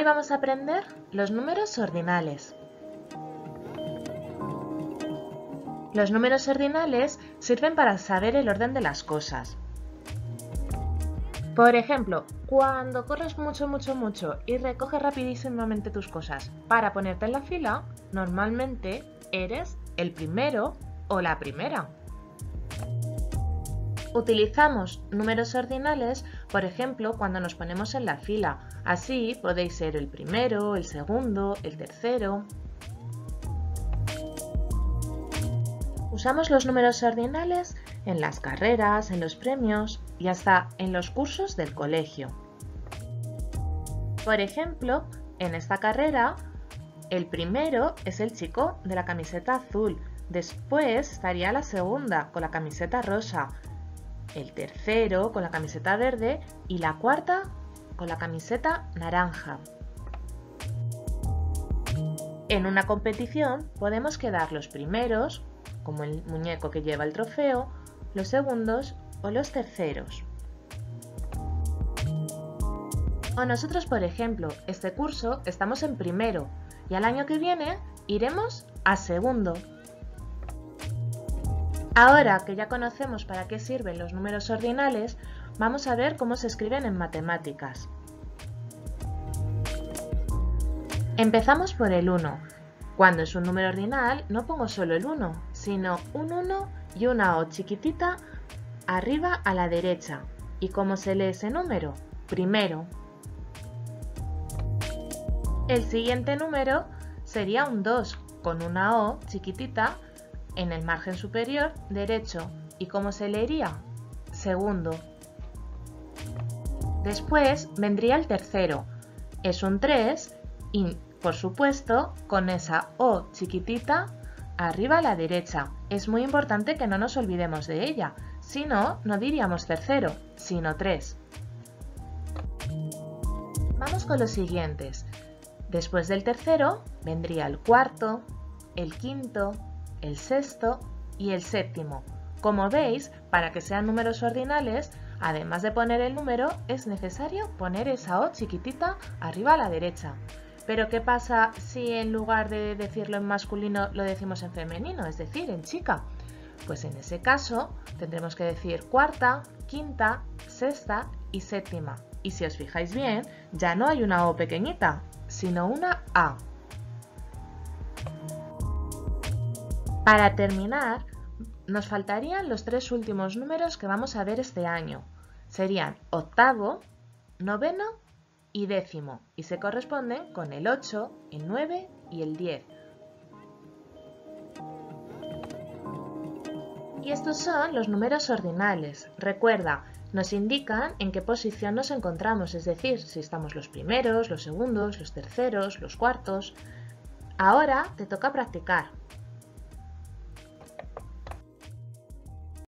Hoy vamos a aprender los números ordinales. Los números ordinales sirven para saber el orden de las cosas. Por ejemplo, cuando corres mucho, mucho, mucho y recoges rapidísimamente tus cosas para ponerte en la fila, normalmente eres el primero o la primera. Utilizamos números ordinales, por ejemplo, cuando nos ponemos en la fila. Así podéis ser el primero, el segundo, el tercero. Usamos los números ordinales en las carreras, en los premios y hasta en los cursos del colegio. Por ejemplo, en esta carrera, el primero es el chico de la camiseta azul, después estaría la segunda con la camiseta rosa, el tercero con la camiseta verde y la cuarta con la camiseta naranja. En una competición podemos quedar los primeros, como el muñeco que lleva el trofeo, los segundos o los terceros. O nosotros, por ejemplo, este curso estamos en primero y al año que viene iremos a segundo. Ahora que ya conocemos para qué sirven los números ordinales, vamos a ver cómo se escriben en matemáticas. Empezamos por el 1. Cuando es un número ordinal no pongo solo el 1, sino un 1 y una O chiquitita arriba a la derecha. ¿Y cómo se lee ese número? Primero. El siguiente número sería un 2 con una O chiquitita en el margen superior derecho. ¿Y cómo se leería? Segundo. Después vendría el tercero. Es un 3 y, por supuesto, con esa O chiquitita arriba a la derecha. Es muy importante que no nos olvidemos de ella, si no, no diríamos tercero, sino 3. Vamos con los siguientes. Después del tercero vendría el cuarto, el quinto, el sexto y el séptimo. Como veis, para que sean números ordinales, además de poner el número, es necesario poner esa O chiquitita arriba a la derecha. Pero ¿qué pasa si en lugar de decirlo en masculino lo decimos en femenino, es decir, en chica? Pues en ese caso tendremos que decir cuarta, quinta, sexta y séptima. Y si os fijáis bien, ya no hay una O pequeñita, sino una A. Para terminar, nos faltarían los tres últimos números que vamos a ver este año. Serían octavo, noveno y décimo, y se corresponden con el 8, el 9 y el 10. Y estos son los números ordinales. Recuerda, nos indican en qué posición nos encontramos, es decir, si estamos los primeros, los segundos, los terceros, los cuartos. Ahora te toca practicar.